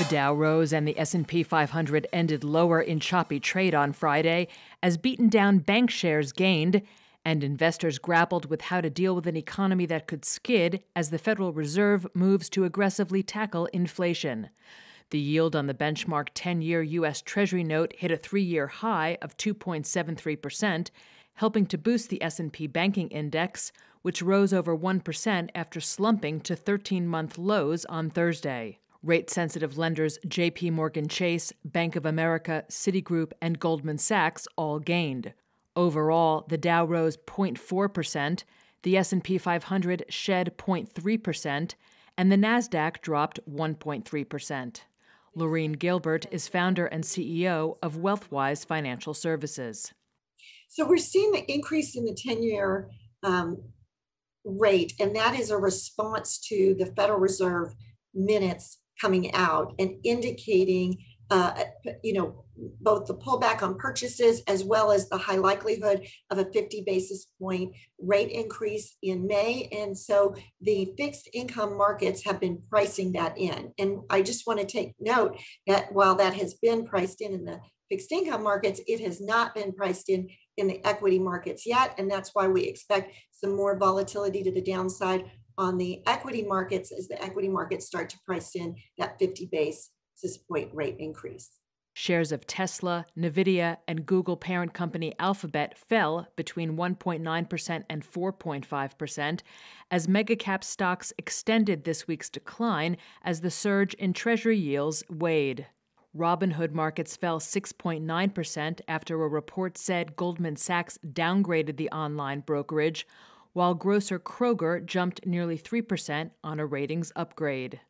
The Dow rose and the S&P 500 ended lower in choppy trade on Friday as beaten down bank shares gained and investors grappled with how to deal with an economy that could skid as the Federal Reserve moves to aggressively tackle inflation. The yield on the benchmark 10-year US Treasury note hit a 3-year high of 2.73%, helping to boost the S&P banking index, which rose over 1% after slumping to 13-month lows on Thursday. Rate sensitive lenders JP Morgan Chase, Bank of America, Citigroup, and Goldman Sachs all gained. Overall, the Dow rose 0.4%, the S&P 500 shed 0.3%, and the Nasdaq dropped 1.3%. Loreen Gilbert is founder and CEO of WealthWise Financial Services. So we're seeing the increase in the 10-year um, rate, and that is a response to the Federal Reserve minutes coming out and indicating uh, you know, both the pullback on purchases as well as the high likelihood of a 50 basis point rate increase in May. And so the fixed income markets have been pricing that in. And I just want to take note that while that has been priced in in the fixed income markets, it has not been priced in in the equity markets yet. And that's why we expect some more volatility to the downside on the equity markets as the equity markets start to price in that 50 basis point rate increase. Shares of Tesla, Nvidia, and Google parent company Alphabet fell between 1.9% and 4.5% as megacap stocks extended this week's decline as the surge in treasury yields weighed. Robinhood markets fell 6.9% after a report said Goldman Sachs downgraded the online brokerage while grocer Kroger jumped nearly 3% on a ratings upgrade.